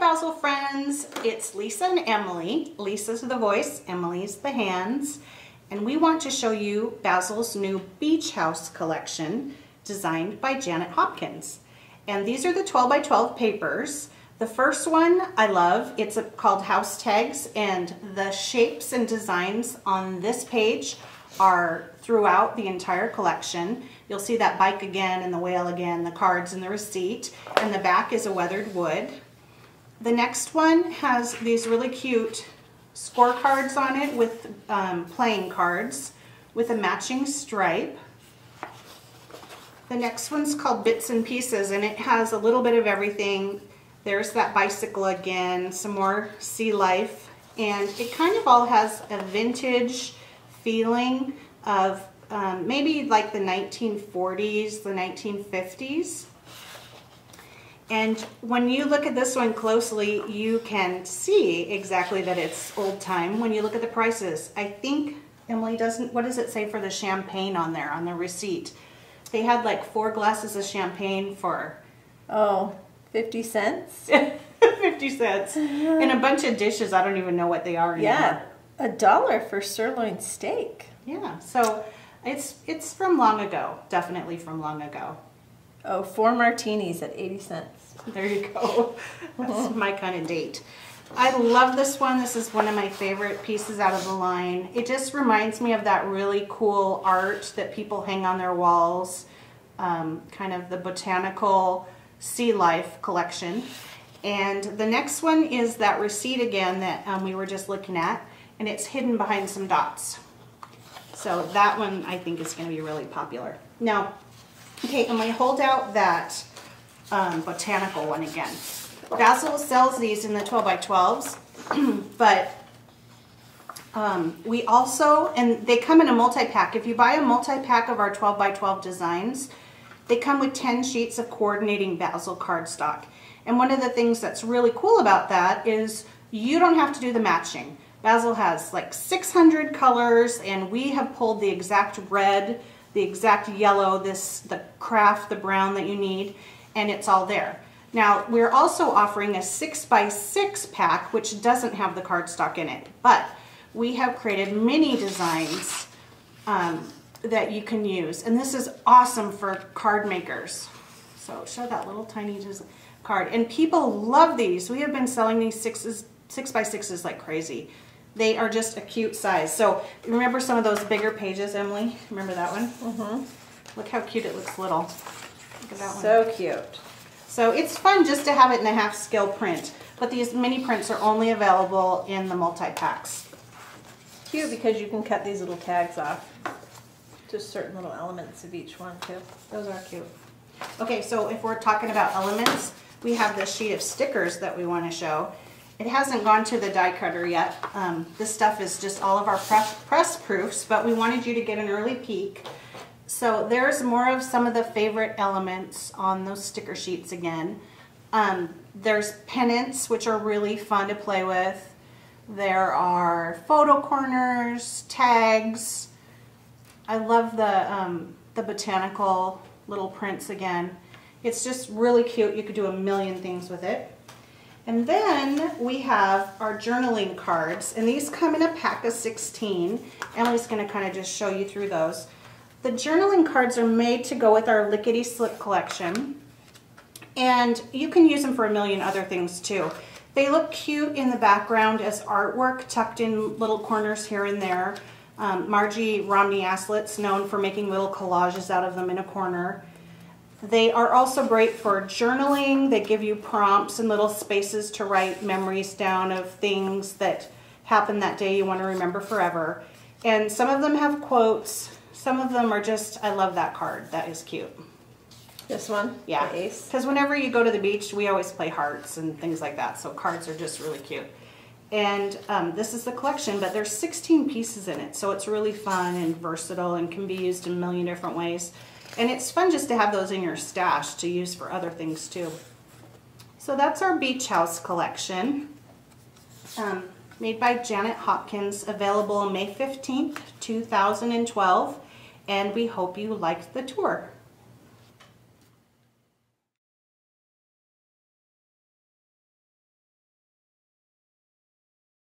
Bazzill friends, it's Lisa and Emily. Lisa's the voice, Emily's the hands, and we want to show you Bazzill's new Beach House collection designed by Janet Hopkins. And these are the 12 by 12 papers. The first one I love, it's called House Tags and the shapes and designs on this page are throughout the entire collection. You'll see that bike again and the whale again, the cards and the receipt, and the back is a weathered wood. The next one has these really cute scorecards on it with um, playing cards with a matching stripe. The next one's called Bits and Pieces and it has a little bit of everything. There's that bicycle again, some more sea life, and it kind of all has a vintage feeling of um, maybe like the 1940s, the 1950s. And when you look at this one closely, you can see exactly that it's old time when you look at the prices. I think Emily doesn't, what does it say for the champagne on there, on the receipt? They had like four glasses of champagne for... Oh, 50 cents? 50 cents. Uh-huh. And a bunch of dishes, I don't even know what they are anymore. Yeah, a dollar for sirloin steak. Yeah, so it's it's from long ago, definitely from long ago. Oh, four martinis at 80 cents. There you go. That's my kind of date. I love this one. This is one of my favorite pieces out of the line. It just reminds me of that really cool art that people hang on their walls, um, kind of the botanical sea life collection. And the next one is that receipt again that um, we were just looking at, and it's hidden behind some dots. So that one I think is going to be really popular. Now, okay, I'm going to hold out that um, botanical one again. Bazzill sells these in the 12 by 12s, but um, we also, and they come in a multi-pack. If you buy a multi-pack of our 12 by 12 designs, they come with 10 sheets of coordinating Bazzill cardstock. And one of the things that's really cool about that is you don't have to do the matching. Bazzill has like 600 colors and we have pulled the exact red, the exact yellow, this the craft, the brown that you need, and it's all there. Now, we're also offering a 6 by 6 pack, which doesn't have the cardstock in it, but we have created mini designs um, that you can use. And this is awesome for card makers. So show that little tiny card. And people love these. We have been selling these sixes, six by sixes like crazy. They are just a cute size. So remember some of those bigger pages, Emily? Remember that one? Mm-hmm. Look how cute it looks little. Look at that so one. So cute. So it's fun just to have it in a half scale print. But these mini prints are only available in the multi-packs. Cute because you can cut these little tags off. Just certain little elements of each one too. Those are cute. Okay, so if we're talking about elements, we have this sheet of stickers that we want to show. It hasn't gone to the die cutter yet. Um, this stuff is just all of our press, proofs, but we wanted you to get an early peek. So there's more of some of the favorite elements on those sticker sheets again. Um, there's pennants, which are really fun to play with. There are photo corners, tags. I love the, um, the botanical little prints again. It's just really cute. You could do a million things with it. And then we have our journaling cards, and these come in a pack of 16. Emily's going to kind of just show you through those. The journaling cards are made to go with our Lickety Slip collection, and you can use them for a million other things too. They look cute in the background as artwork tucked in little corners here and there. Um, Margie Romney Aslett's known for making little collages out of them in a corner. They are also great for journaling. They give you prompts and little spaces to write memories down of things that happened that day you want to remember forever. And some of them have quotes. Some of them are just, I love that card. That is cute. This one? Yeah. Because whenever you go to the beach, we always play hearts and things like that. So cards are just really cute. And um, this is the collection, but there's 16 pieces in it. So it's really fun and versatile and can be used in a million different ways. And it's fun just to have those in your stash to use for other things too. So that's our Beach House collection, um, made by Janet Hopkins, available May 15th, 2012. And we hope you liked the tour.